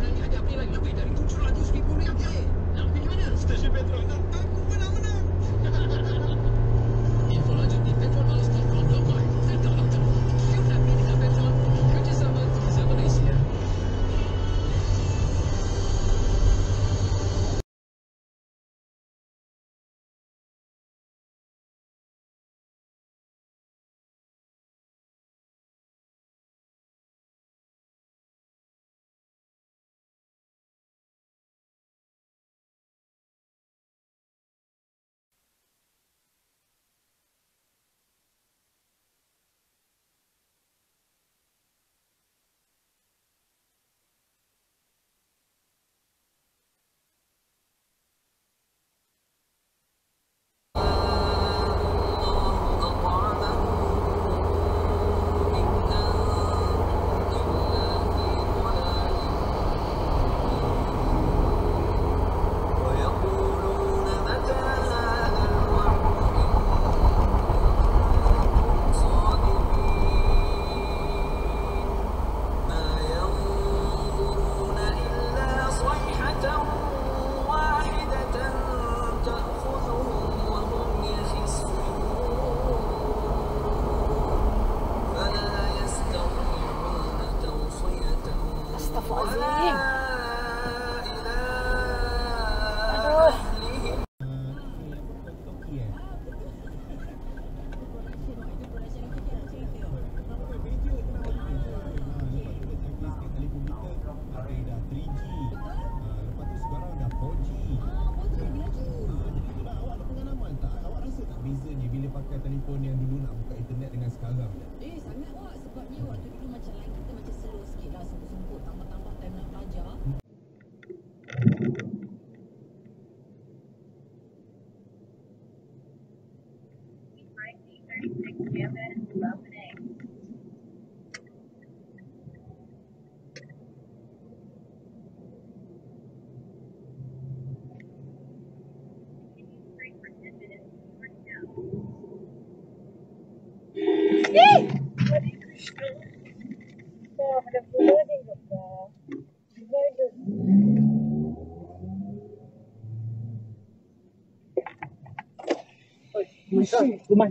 Thank you. telefon yang dulu nak buka internet dengan sekarang? Eh, sangat awak. Sebabnya waktu dulu macam lain kita macam slow sikit lah. Sungguh-sungguh, tambah-tambah được nơi được nơi được Ôi, mày sao? Của mày.